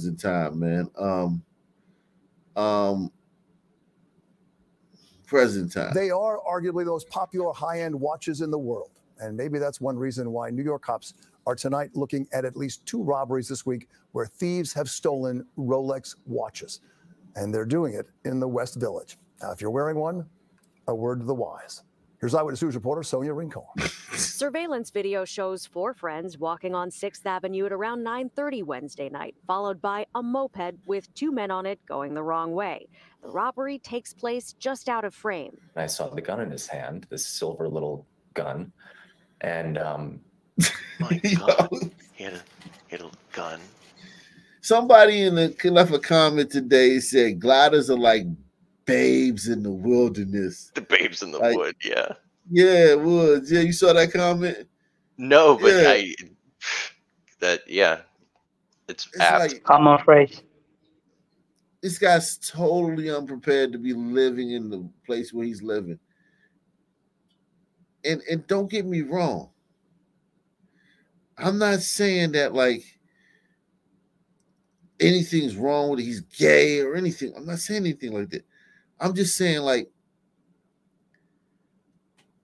present time, man. Um, um, present time. They are arguably the most popular high-end watches in the world, and maybe that's one reason why New York cops are tonight looking at at least two robberies this week where thieves have stolen Rolex watches, and they're doing it in the West Village. Now, if you're wearing one, a word to the wise. Here's Eyewitness News reporter Sonia Rincon. Surveillance video shows four friends walking on 6th Avenue at around 9:30 Wednesday night, followed by a moped with two men on it going the wrong way. The robbery takes place just out of frame. I saw the gun in his hand, this silver little gun, and um, My God, he had a he had a gun. Somebody in the left a comment today said gliders are like babes in the wilderness. The babes in the Like- wood. Yeah. Yeah, woods. Yeah, you saw that comment. No, but Yeah. I that yeah, it's, It's apt. like Common phrase. this guy's totally unprepared to be living in the place where he's living. And and don't get me wrong. I'm not saying that like anything's wrong with it, he's gay or anything. I'm not saying anything like that. I'm just saying like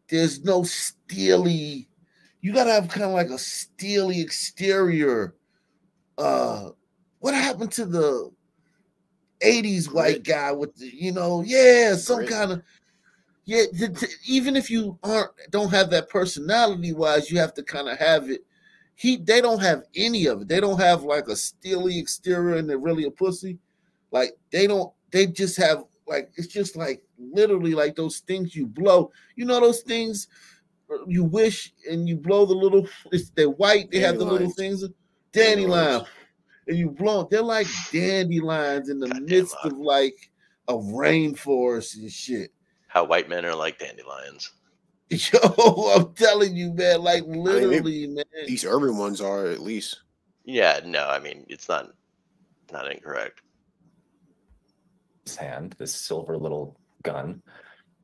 there's no steely you gotta have kind of like a steely exterior uh what happened to the 80s white guy with the, you know, yeah, some Grit. kind of yeah, even if you aren't don't have that personality wise, you have to kind of have it. He they don't have any of it. They don't have like a steely exterior and they're really a pussy. Like they don't, they just have like it's just like literally like those things you blow. You know those things uh, you wish and you blow the little it's they're white, they have the little things, dandelion, and you blow 'em. They're like dandelions in the Goddamn midst of like a rainforest and shit. How white men are like dandelions. Yo, I'm telling you, man, like they- literally, man. These urban ones are at least. Yeah, no, I mean it's not not incorrect. His hand, this silver little gun,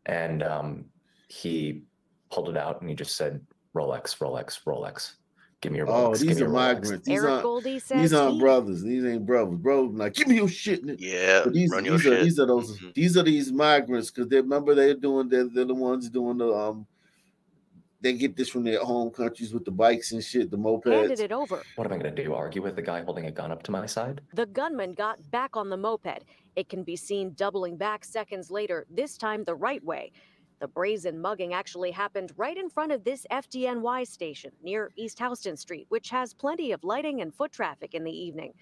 and um, he pulled it out and he just said, "Rolex, Rolex, Rolex. Give me your Rolex. Oh, give these me are migrants. These Eric aren't, Goldie says these aren't brothers. These ain't brothers. Bro, like, give me your shit. Yeah, But these, run your these are shit. these are those Mhm. these are these migrants because they remember they're doing they're, they're the ones doing the um they get this from their home countries with the bikes and shit, the handed it over. What am I going to do? Argue with the guy holding a gun up to my side? The gunman got back on the moped. It can be seen doubling back seconds later, this time the right way. The brazen mugging actually happened right in front of this FDNY station near East Houston Street, which has plenty of lighting and foot traffic in the evening.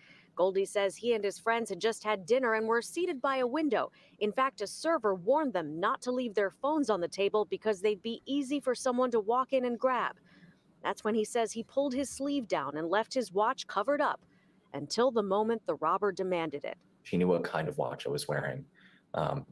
Goldie says he and his friends had just had dinner and were seated by a window. In fact, a server warned them not to leave their phones on the table because they'd be easy for someone to walk in and grab. That's when he says he pulled his sleeve down and left his watch covered up until the moment the robber demanded it. He knew what kind of watch I was wearing. Um,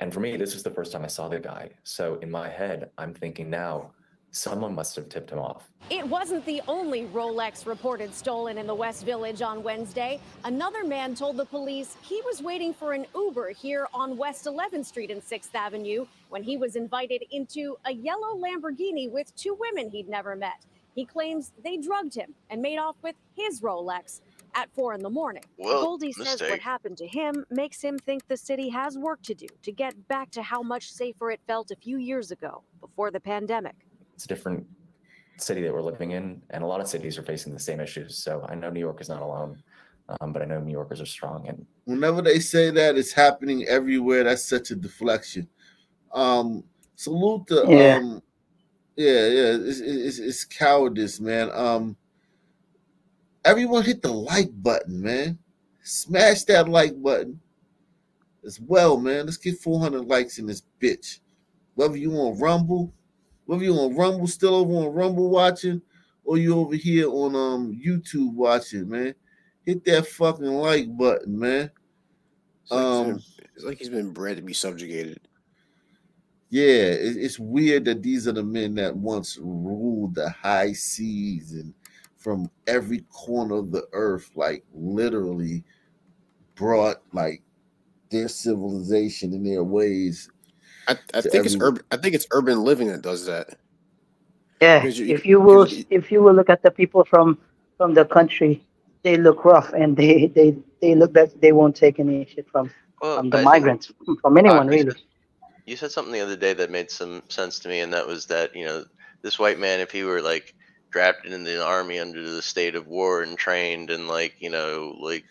and for me, this was the first time I saw the guy. So in my head, I'm thinking now, someone must have tipped him off. It wasn't the only Rolex reported stolen in the West Village on Wednesday. Another man told the police he was waiting for an Uber here on West 11th Street and 6th Avenue when he was invited into a yellow Lamborghini with two women he'd never met. He claims they drugged him and made off with his Rolex at four in the morning. Whoa, Goldie says what happened to him makes him think the city has work to do to get back to how much safer it felt a few years ago before the pandemic. It's a different city that we're living in, and a lot of cities are facing the same issues. So I know New York is not alone, um, but I know New Yorkers are strong. And Whenever they say that it's happening everywhere, that's such a deflection. Um, salute the Yeah. um, yeah, yeah, it's, it's it's cowardice, man. Um, everyone hit the like button, man. Smash that like button as well, man. Let's get 400 likes in this bitch. Whether you on Rumble, whether you on Rumble, still over on Rumble watching, or you over here on um YouTube watching, man. Hit that fucking like button, man. It's like, Um, been, it's like he's been bred to be subjugated. Yeah, it, it's weird that these are the men that once ruled the high seas and from every corner of the earth, like literally brought like their civilization and their ways. I, I to think it's um, urban. I think it's urban living that does that. Yeah, you- if you will, you- if you will look at the people from from the country, they look rough and they they they look that they won't take any shit from Well, from the I migrants from anyone Rocky, really. You said something the other day that made some sense to me, and that was that you know this white man, if he were like drafted in the army under the state of war and trained, and like you know like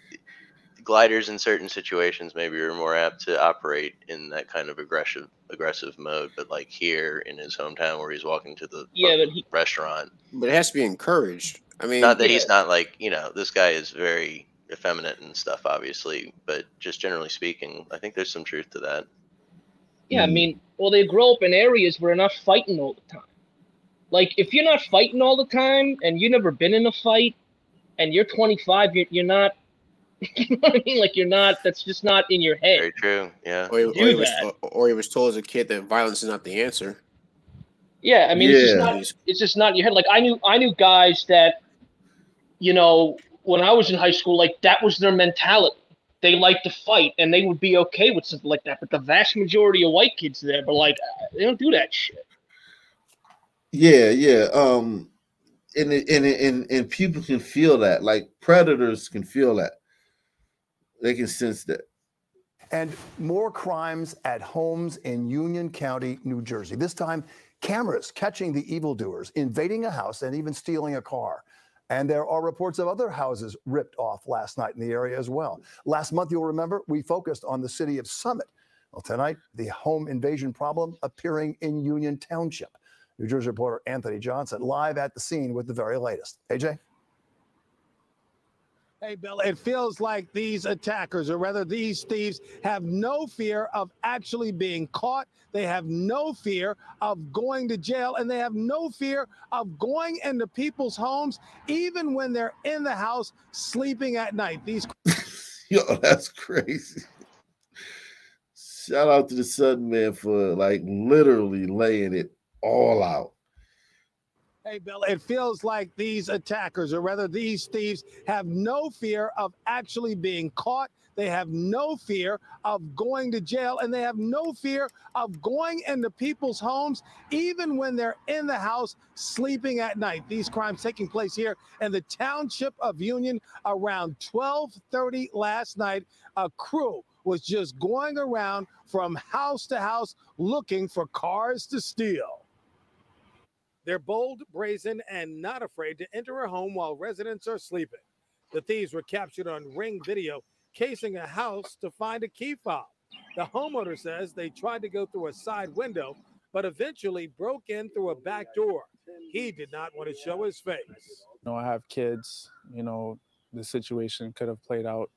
gliders in certain situations maybe are more apt to operate in that kind of aggressive aggressive mode. But like here in his hometown, where he's walking to the Yeah, but he- restaurant, But it has to be encouraged. I mean, not that he's not like you know this guy is very effeminate and stuff, obviously, but just generally speaking, I think there's some truth to that. Yeah, I Mm. mean, well, they grow up in areas where they're not fighting all the time. Like, if you're not fighting all the time and you've never been in a fight and you're 25, you're, you're not, you know what I mean? Like, you're not, that's just not in your head. Very true. Yeah. or, he, or, he was, or, or he was told as a kid that violence is not the answer. Yeah, I mean, it's just not, it's just not in your head. Like, I knew, I knew guys that, you know, when I was in high school, like, that was their mentality. They like to fight and they would be okay with something like that. But the vast majority of white kids there were like, uh, they don't do that shit. Yeah, yeah. Um, and and and and people can feel that. Like predators can feel that. They can sense that. And more crimes at homes in Union County, New Jersey. This time, cameras catching the evildoers invading a house and even stealing a car. And there are reports of other houses ripped off last night in the area as well. Last month, you'll remember, we focused on the city of Summit. Well, tonight, the home invasion problem appearing in Union Township. New Jersey reporter Anthony Johnson live at the scene with the very latest. AJ? Hey, Bill, it feels like these attackers, or rather these thieves, have no fear of actually being caught. They have no fear of going to jail, and they have no fear of going into people's homes, even when they're in the house sleeping at night. These Yo, that's crazy. Shout out to the Sudden Man for like literally laying it all out. Hey, Bill, it feels like these attackers, or rather these thieves, have no fear of actually being caught. They have no fear of going to jail, and they have no fear of going into people's homes, even when they're in the house sleeping at night. These crimes taking place here in the township of Union around 12:30 last night. A crew was just going around from house to house looking for cars to steal. They're bold, brazen, and not afraid to enter a home while residents are sleeping. The thieves were captured on ring video casing a house to find a key fob. The homeowner says they tried to go through a side window, but eventually broke in through a back door. He did not want to show his face. You know, I have kids, you know, the situation could have played out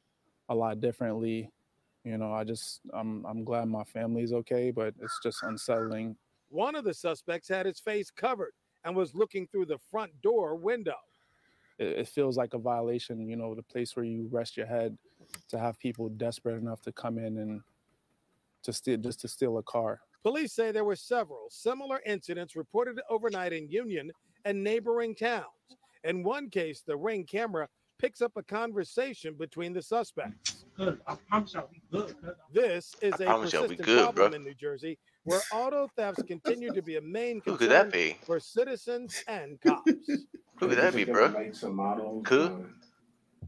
a lot differently. You know, I just I'm I'm glad my family's okay, but it's just unsettling. One of the suspects had his face covered and was looking through the front door window. It, it feels like a violation, you know, the place where you rest your head to have people desperate enough to come in and to steal just to steal a car. Police say there were several similar incidents reported overnight in Union and neighboring towns. In one case, the ring camera picks up a conversation between the suspects. This is a promise y'all we persistent good, problem bro. in New Jersey, where auto thefts continue to be a main Who concern could that be? for citizens and cops. Who could that be, bro? Who?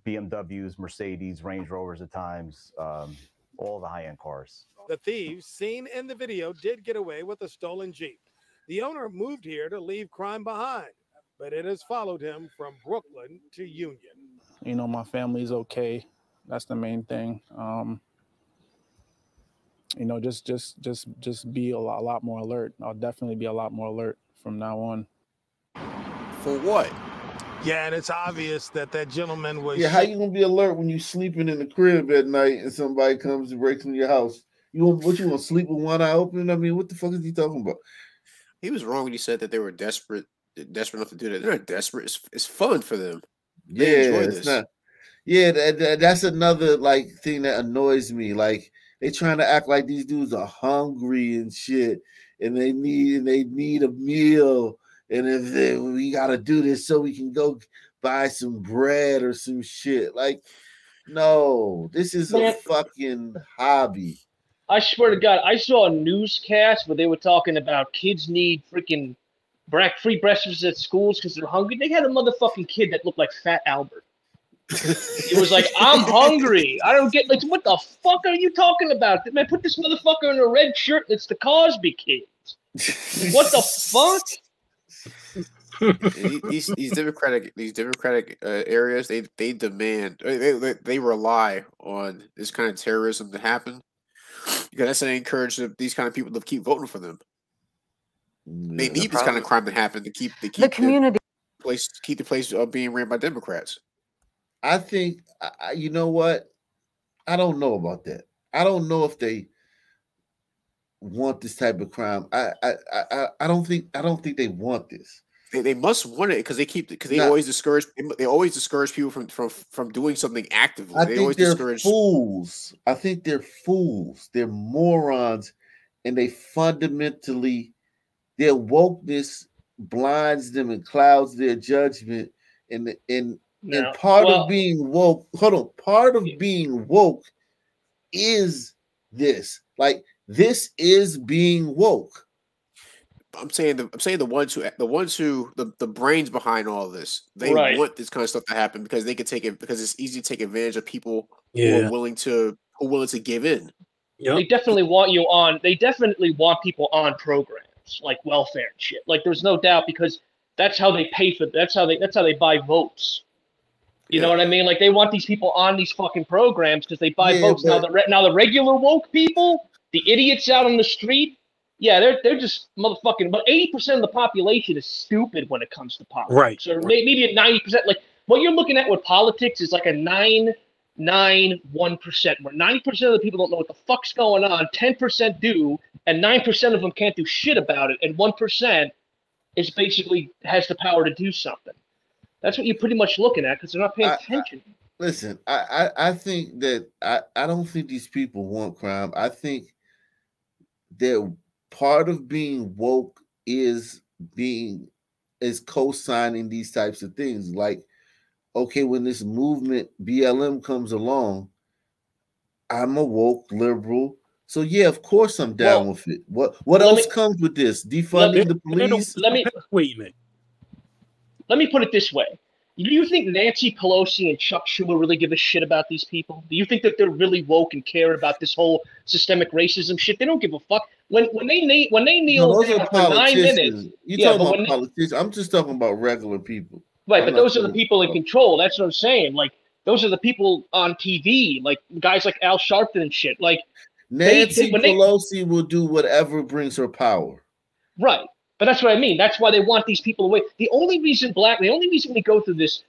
BMWs, Mercedes, Range Rovers at times, um, all the high end cars. The thieves seen in the video did get away with a stolen Jeep. The owner moved here to leave crime behind, but it has followed him from Brooklyn to Union. You know, my family's okay. That's the main thing. Um, you know, just just just just be a lot, a lot more alert. I'll definitely be a lot more alert from now on. For what? Yeah, and it's obvious that that gentleman was. Yeah, how you gonna be alert when you sleeping in the crib at night and somebody comes and breaks into your house? You want what you want to sleep with one eye open? I mean, what the fuck is he talking about? He was wrong when he said that they were desperate, desperate enough to do that. They're not desperate. It's, it's fun for them. Yeah, They enjoy it's this. not. Yeah, that, that- that's another like thing that annoys me. Like they trying to act like these dudes are hungry and shit, and they need and they need a meal, and if they, we got to do this so we can go buy some bread or some shit. Like, no, this is a fucking hobby. I swear to God, I saw a newscast where they were talking about kids need freaking free breakfasts at schools because they're hungry. They had a motherfucking kid that looked like Fat Albert. It was like, I'm hungry. I don't get like what the fuck are you talking about? Man, put this motherfucker in a red shirt. It's the Cosby kids. What the fuck? These these democratic these democratic uh, areas they they demand they, they they rely on this kind of terrorism to happen because that's they encourage these kind of people to keep voting for them. They Yeah. need this kind of crime to happen to keep to keep The community. place keep the place uh, being ran by Democrats. I think I, you know what? I don't know about that. I don't know if they want this type of crime. I I I, I- don't think I don't think they want this. They, they must want it because they keep because they Nah. always discourage they, always discourage people from from from doing something actively. I they think always they're discourage. fools. I think they're fools. They're morons, and they fundamentally their wokeness blinds them and clouds their judgment. And and No. and part Well- of being woke, hold on, part of being woke is this. Like this is being woke. I'm saying the I'm saying the ones who the ones who the, the brains behind all this they Right. want this kind of stuff to happen because they can take it because it's easy to take advantage of people who are willing to who are willing to give in. They definitely want you on. They definitely want people on programs like welfare and shit. Like there's no doubt because that's how they pay for. That's how they. That's how they buy votes. You know what I mean? Like they want these people on these fucking programs because they buy Yeah, votes. Now the re- now the regular woke people, the idiots out on the street, yeah, they're they're just motherfucking. But eighty percent of the population is stupid when it comes to politics. Right. So may- maybe at ninety percent, like what you're looking at with politics is like a nine nine one percent, where ninety percent of the people don't know what the fuck's going on, ten percent do, and nine percent of them can't do shit about it, and one percent is basically has the power to do something. That's what you're pretty much looking at because they're not paying I- I- attention. Listen, I, I I think that I I don't think these people want crime. I think that part of being woke is being is co-signing these types of things. Like, okay, when this movement BLM comes along, I'm a woke liberal. So yeah, of course I'm down Well, with it. What what else me- comes with this? Let me, Defunding the let me- police? let me Wait a minute. Let me put it this way. Do you think Nancy Pelosi and Chuck Schumer really give a shit about these people? Do you think that they're really woke and care about this whole systemic racism shit? They don't give a fuck. When when they kneel when they kneel No, those down are for nine minutes. You yeah, talking about when they- politicians? I'm just talking about regular people. Right, I'm but those are the people in control. That's what I'm saying. Like those are the people on TV, like guys like Al Sharpton and shit. Like Nancy they- they- Pelosi will do whatever brings her power. Right. But that's what I mean. That's why they want these people away. The only reason black, the only reason we go through this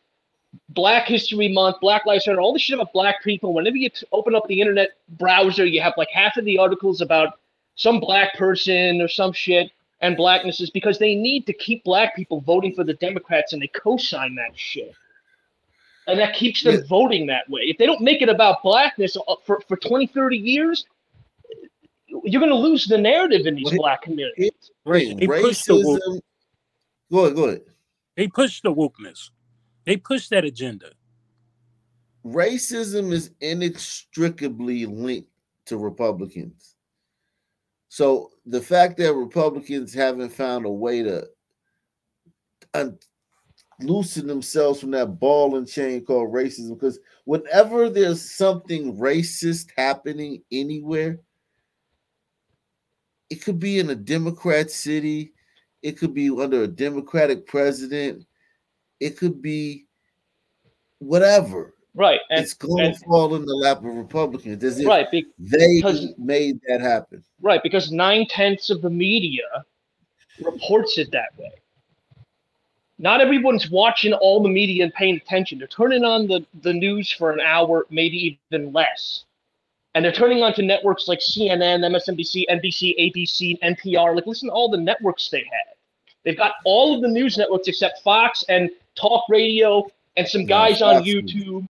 Black History Month, Black Lives Matter, all this shit about black people, whenever you open up the internet browser, you have like half of the articles about some black person or some shit and blackness is because they need to keep black people voting for the Democrats and they co-sign that shit. And that keeps them voting that way. If they don't make it about blackness uh, for, for 20, 30 years, you're going to lose the narrative in these black communities. Right. They push the woke. Go ahead, go ahead. They push the wokeness. They push that agenda. Racism is inextricably linked to Republicans. So the fact that Republicans haven't found a way to un- loosen themselves from that ball and chain called racism, because whenever there's something racist happening anywhere, it could be in a Democrat city, it could be under a Democratic president, it could be whatever. Right. And, it's going and- to fall in the lap of Republicans as Right, be- they because- made that happen. Right, because nine tenths of the media reports it that way. Not everyone's watching all the media and paying attention. They're turning on the, the news for an hour, maybe even less. And they're turning on to networks like CNN, MSNBC, NBC, ABC, NPR. Like, listen to all the networks they have. They've got all of the news networks except Fox and talk radio and some guys on YouTube.